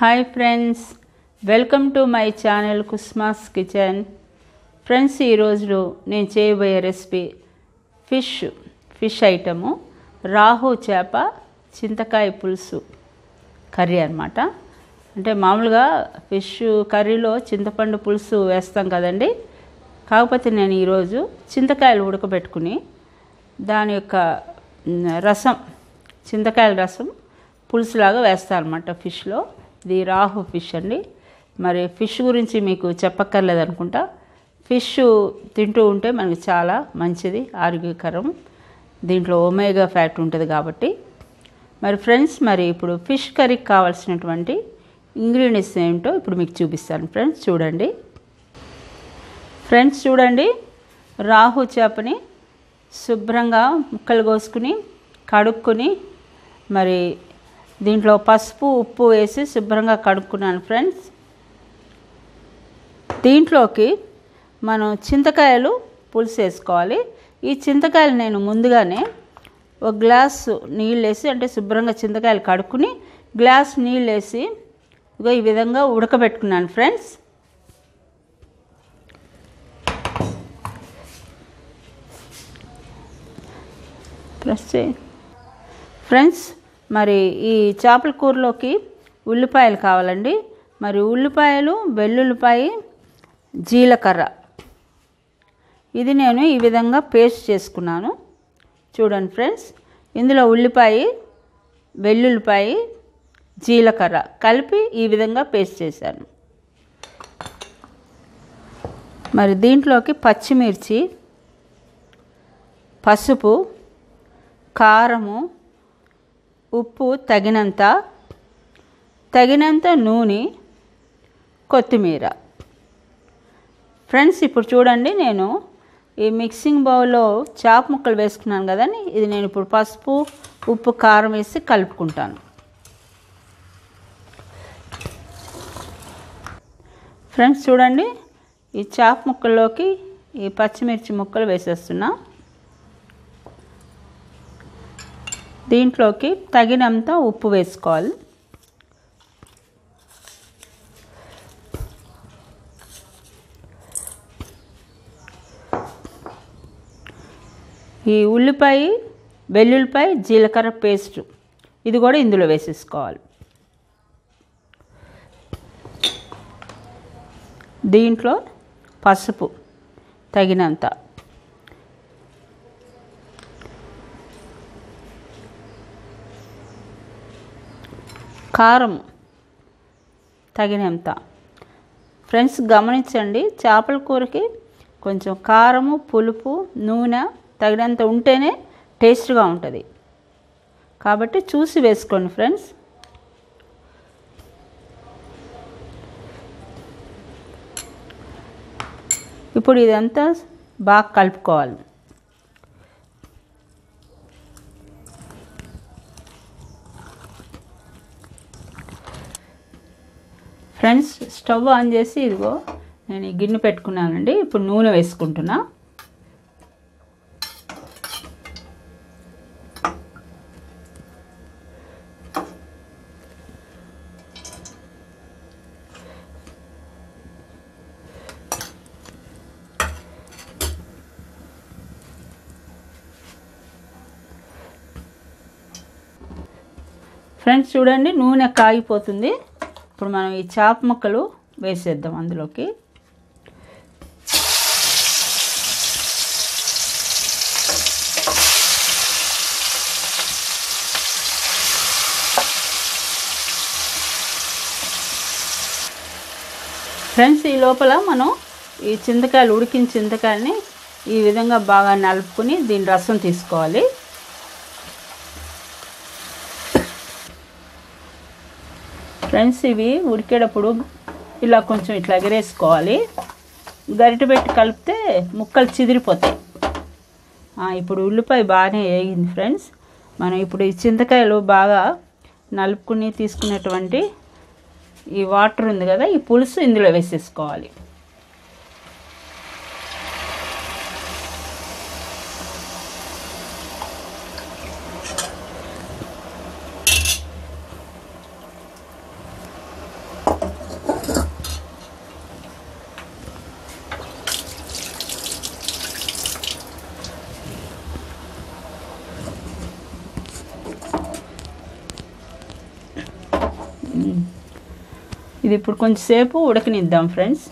Hi friends welcome to my channel Kusma's kitchen. Friends ఈరోజు నేను చేయబోయే recipe fish fish item rohu చేప చింతకాయ పులుసు కర్రీ అనమాట అంటే మామూలుగా ఫిష్ కర్రీలో చింతపండు పులుసు వేస్తాం కదండి. కాకపోతే నేను ఈరోజు చింతకాయలు ఉడకబెట్టుకుని దాని యొక్క రసం చింతకాయల రసం పులుసులాగా వేస్తాను అనమాట ఫిష్లో. ఇది రాహు ఫిష్ అండి. మరి ఫిష్ గురించి మీకు చెప్పక్కర్లేదు అనుకుంటా. ఫిష్ తింటూ ఉంటే మనకి చాలా మంచిది ఆరోగ్యకరం. దీంట్లో ఒమేగా ఫ్యాట్ ఉంటుంది కాబట్టి. మరి ఫ్రెండ్స్ మరి ఇప్పుడు ఫిష్ కర్రీకి కావాల్సినటువంటి ఇంగ్రీడియంట్స్ ఏమిటో ఇప్పుడు మీకు చూపిస్తాను ఫ్రెండ్స్ చూడండి. ఫ్రెండ్స్ చూడండి. రాహు చేపని శుభ్రంగా ముక్కలు కోసుకుని కడుక్కుని మరి దీంట్లో పసుపు ఉప్పు వేసి శుభ్రంగా కడుక్కున్నాను ఫ్రెండ్స్. దీంట్లోకి మనం చింతకాయలు పులుసు వేసుకోవాలి. ఈ చింతకాయలు నేను ముందుగానే ఒక గ్లాసు నీళ్ళు వేసి అంటే శుభ్రంగా చింతకాయలు కడుక్కుని గ్లాస్ నీళ్ళు వేసి ఇగో ఈ విధంగా ఉడకబెట్టుకున్నాను ఫ్రెండ్స్. ప్రెస్ చేయి. ఫ్రెండ్స్ మరి ఈ చేపల కూరలోకి ఉల్లిపాయలు కావాలండి. మరి ఉల్లిపాయలు వెల్లుల్లిపాయ జీలకర్ర. ఇది నేను ఈ విధంగా పేస్ట్ చేసుకున్నాను. చూడండి ఫ్రెండ్స్ ఇందులో ఉల్లిపాయ వెల్లుల్లిపాయ జీలకర్ర కలిపి ఈ విధంగా పేస్ట్ చేశాను. మరి దీంట్లోకి పచ్చిమిర్చి పసుపు కారము ఉప్పు తగినంత తగినంత నూనె కొత్తిమీర. ఫ్రెండ్స్ ఇప్పుడు చూడండి నేను ఈ మిక్సింగ్ బౌల్లో చాప ముక్కలు వేసుకున్నాను కదండి. ఇది నేను ఇప్పుడు పసుపు ఉప్పు కారం వేసి కలుపుకుంటాను. ఫ్రెండ్స్ చూడండి ఈ చాప ముక్కల్లోకి ఈ పచ్చిమిర్చి ముక్కలు వేసేస్తున్నా. దీంట్లోకి తగినంత ఉప్పు వేసుకోవాలి. ఈ ఉల్లిపాయ వెల్లుల్లిపాయ జీలకర్ర పేస్ట్ ఇది కూడా ఇందులో వేసేసుకోవాలి. దీంట్లో పసుపు తగినంత కారం తగినంత. ఫ్రెండ్స్ గమనించండి చేపల కూరకి కొంచెం కారము పులుపు నూనె తగినంత ఉంటేనే టేస్ట్గా ఉంటుంది. కాబట్టి చూసి వేసుకోండి ఫ్రెండ్స్ ఇప్పుడు ఇదంతా బాగా కలుపుకోవాలి. ఫ్రెండ్స్ స్టవ్ ఆన్ చేసి ఇదిగో నేను ఈ గిన్నె పెట్టుకున్నానండి. ఇప్పుడు నూనె వేసుకుంటున్నా. ఫ్రెండ్స్ చూడండి నూనె కాగిపోతుంది. ఇప్పుడు మనం ఈ చాప ముక్కలు వేసేద్దాం అందులోకి. ఫ్రెండ్స్ ఈ లోపల మనం ఈ చింతకాయలు ఉడికిన చింతకాయలని ఈ విధంగా బాగా నలుపుకొని దీని రసం తీసుకోవాలి. ఫ్రెండ్స్ ఇవి ఉడికేటప్పుడు ఇలా కొంచెం ఇట్లా ఎగరేసుకోవాలి. గరిట పెట్టి కలిపితే ముక్కలు చిదిరిపోతాయి. ఇప్పుడు ఉల్లిపాయ బాగానే వేగింది ఫ్రెండ్స్. మనం ఇప్పుడు ఈ చింతకాయలు బాగా నలుపుకుని తీసుకున్నటువంటి ఈ వాటర్ ఉంది కదా ఈ పులుసు ఇందులో వేసేసుకోవాలి. ఇది ఇప్పుడు కొంచెంసేపు ఉడకనిద్దాం ఫ్రెండ్స్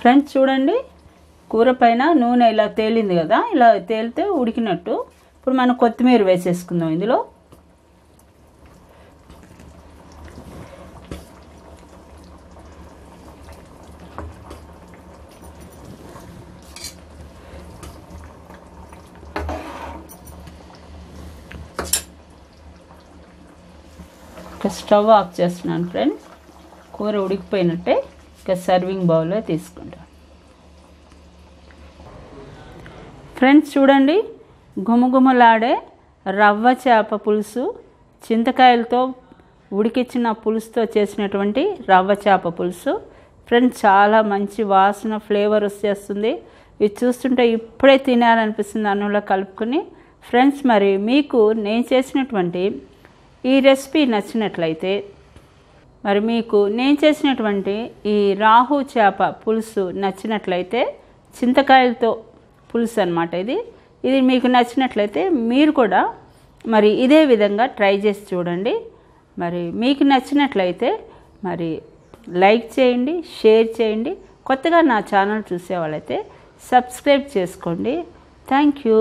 ఫ్రెండ్స్ చూడండి. కూర పైన నూనె ఇలా తేలింది కదా ఇలా తేలితే ఉడికినట్టు. ఇప్పుడు మనం కొత్తిమీర వేసేసుకుందాం ఇందులో. ఇక స్టవ్ ఆఫ్ చేస్తున్నాను ఫ్రెండ్స్. కూర ఉడికిపోయినట్టే ఇక సర్వింగ్ బౌల్లో తీసుకుంటాను ఫ్రెండ్స్ చూడండి గుమగుమలాడే రవ్వ చేప పులుసు చింతకాయలతో ఉడికిచ్చిన పులుసుతో చేసినటువంటి రవ్వ చేప పులుసు. ఫ్రెండ్స్ చాలా మంచి వాసన ఫ్లేవర్ వచ్చేస్తుంది. ఇది చూస్తుంటే ఇప్పుడే తినాలనిపిస్తుంది అన్నంలో కలుపుకొని. ఫ్రెండ్స్ మరి మీకు నేను చేసినటువంటి ఈ రెసిపీ నచ్చినట్లయితే మరి మీకు నేను చేసినటువంటి ఈ రాహు చేప పులుసు నచ్చినట్లయితే చింతకాయలతో పులుసు అనమాట ఇది. ఇది మీకు నచ్చినట్లయితే మీరు కూడా మరి ఇదే విధంగా ట్రై చేసి చూడండి. మరి మీకు నచ్చినట్లయితే మరి లైక్ చేయండి షేర్ చేయండి. కొత్తగా నా ఛానల్ చూసేవాళ్ళైతే సబ్స్క్రైబ్ చేసుకోండి. Thank you.